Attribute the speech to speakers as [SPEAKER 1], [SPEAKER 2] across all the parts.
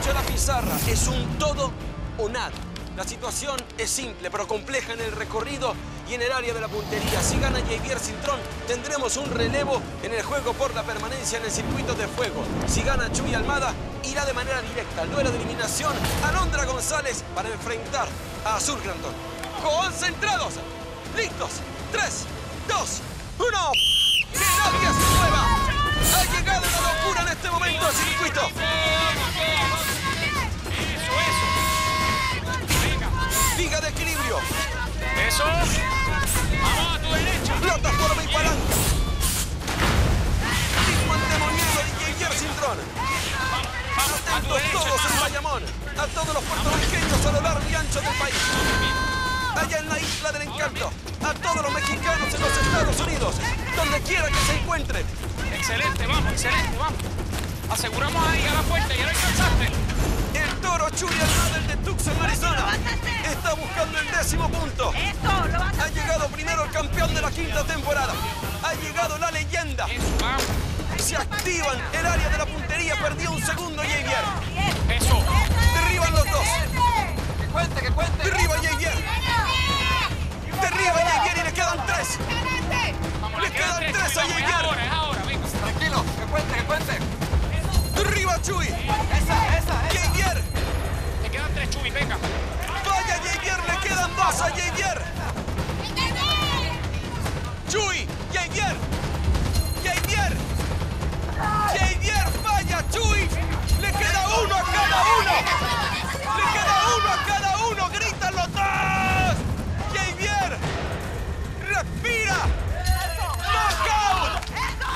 [SPEAKER 1] 8 a la pizarra. Es un todo o nada. La situación es simple, pero compleja en el recorrido y en el área de la puntería. Si gana Javier Cintrón, tendremos un relevo en el juego por la permanencia en el circuito de fuego. Si gana Chuy Almada, irá de manera directa al duelo de eliminación a Londra González para enfrentar a Azul. ¡Concentrados! ¡Listos! ¡Tres, dos, uno! ¡Que nadie se mueva! Ha llegado la locura en este momento
[SPEAKER 2] Eso. Vamos a tu derecha.
[SPEAKER 1] Plataforma y palanca. Ritmo endemoniado de Javier Cintrón.
[SPEAKER 2] Vamos a tu
[SPEAKER 1] Atentos
[SPEAKER 2] derecha,
[SPEAKER 1] todos en. Bayamón. A todos los puertorriqueños a lo largo y ancho del país. Allá en la isla del encanto. A todos los mexicanos en los Estados Unidos. Donde quiera que se encuentren.
[SPEAKER 2] Excelente, vamos, excelente, vamos. Aseguramos ahí a la puerta, ya lo alcanzaste.
[SPEAKER 1] El toro Chuy Almada, el de Tucson, Arizona. Está buscando el décimo punto. Ha llegado primero el campeón de la quinta temporada. Ha llegado la leyenda. Se activan el área de la puntería. Perdió un segundo Javier.
[SPEAKER 2] Eso.
[SPEAKER 1] Derriban los dos.
[SPEAKER 3] Que cuente, que cuente.
[SPEAKER 1] Derriba Javier. Derriba Javier y le quedan tres. Le quedan tres a Javier.
[SPEAKER 3] Tranquilo, que cuente, que cuente.
[SPEAKER 1] Derriba Chuy.
[SPEAKER 3] Esa.
[SPEAKER 1] Chuy. Javier. Javier. Javier. Vaya Chuy. Le queda uno a cada uno. Le queda uno a cada uno. Gritan los dos. Javier. Respira. ¡Knockout!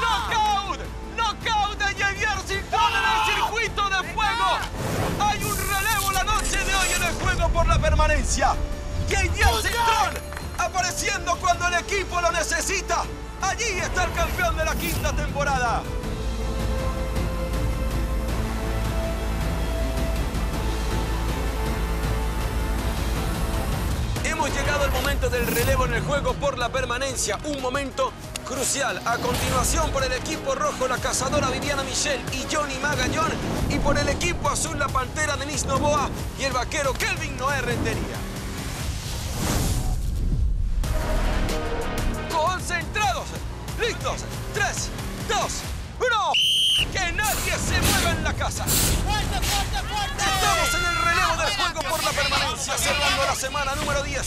[SPEAKER 1] ¡Knockout! ¡Knockout de Javier Cintrón en el circuito de fuego! Hay un relevo la noche de hoy en el juego por la permanencia. Javier Cintrón apareciendo cuando el equipo lo necesita. Allí está el campeón de la quinta temporada. Hemos llegado al momento del relevo en el juego por la permanencia, un momento crucial. A continuación por el equipo rojo la cazadora Viviana Michel y Johnny Magallón y por el equipo azul la pantera Denise Novoa y el vaquero Kelvin Noé Rentería. Listos, tres, dos, uno. Que nadie se mueva en la casa. Estamos en el relevo del juego por la permanencia, cerrando la semana número 10.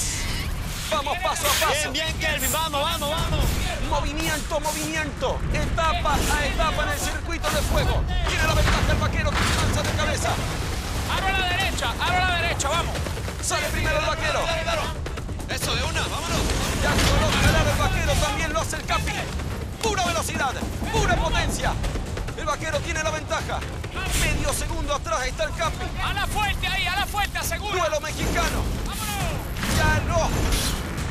[SPEAKER 1] Vamos paso a paso.
[SPEAKER 3] bien, Kelvin. Vamos, vamos, vamos.
[SPEAKER 1] Movimiento, movimiento. Etapa a etapa en el circuito de fuego. Tiene la ventaja el vaquero que lanza de cabeza.
[SPEAKER 2] Aro a la derecha, aro a la derecha, vamos.
[SPEAKER 1] Sale primero el vaquero.
[SPEAKER 3] Eso, de una, vámonos.
[SPEAKER 1] Ya coloca el el vaquero, también lo hace el capi. Pura velocidad, pura potencia. El vaquero tiene la ventaja. Medio segundo atrás está el capi.
[SPEAKER 2] A la fuerte ahí, a la fuerte, asegura.
[SPEAKER 1] Duelo mexicano.
[SPEAKER 2] Vámonos.
[SPEAKER 1] Ya no.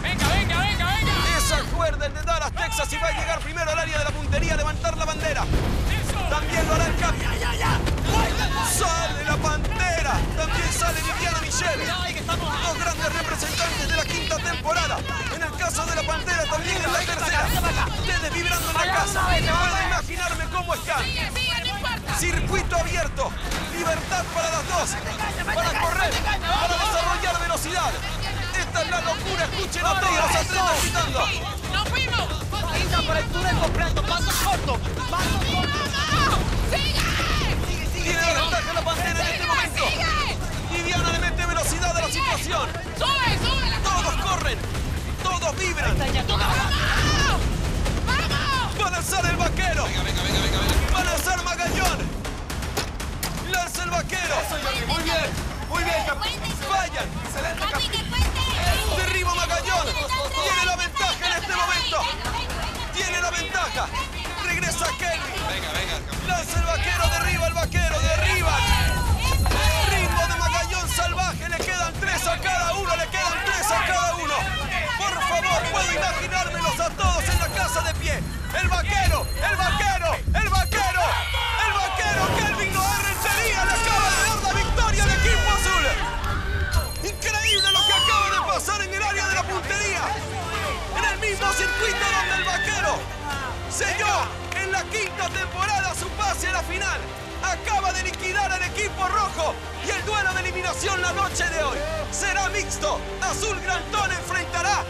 [SPEAKER 2] Venga, venga, venga, venga.
[SPEAKER 1] Esa cuerda el de Dallas, Texas, y va a llegar primero al área de la puntería a levantar la bandera.
[SPEAKER 2] Eso.
[SPEAKER 1] También lo hará el capi. Sale la sale Viviana Michelle. Dos grandes representantes de la quinta temporada. En el caso de la pantera también en la tercera. Ustedes vibrando en la casa. Puedo imaginarme cómo están. Circuito abierto. Libertad para las dos. Para correr. Para desarrollar velocidad. Esta es la locura. Escuchen a todos los atletas gritando.
[SPEAKER 2] ¡Nos fuimos!
[SPEAKER 3] Por el túnel completo. Paso corto. Paso corto.
[SPEAKER 1] Todos vibran.
[SPEAKER 2] ¡Vamos! ¡Vamos!
[SPEAKER 1] Va a lanzar el vaquero.
[SPEAKER 3] Venga, venga, venga, venga. venga.
[SPEAKER 1] Va a lanzar Magallón. Lanza el vaquero.
[SPEAKER 3] Muy bien, muy bien,
[SPEAKER 1] Vayan.
[SPEAKER 3] Excelente, capitán.
[SPEAKER 1] Derriba Magallón. Tiene la ventaja en este momento. Tiene la ventaja. Regresa Kelvin.
[SPEAKER 3] Venga, venga.
[SPEAKER 1] Lanza el vaquero. Derriba el vaquero. Derriba. El vaquero. El vaquero. El vaquero. El vaquero. Kelvin Noé Rentería le acaba de dar la victoria al equipo azul. Increíble lo que acaba de pasar en el área de la puntería. En el mismo circuito donde el vaquero selló en la quinta temporada su pase a la final. acaba de liquidar al equipo rojo y el duelo de eliminación la noche de hoy será mixto. Azul Grantón enfrentará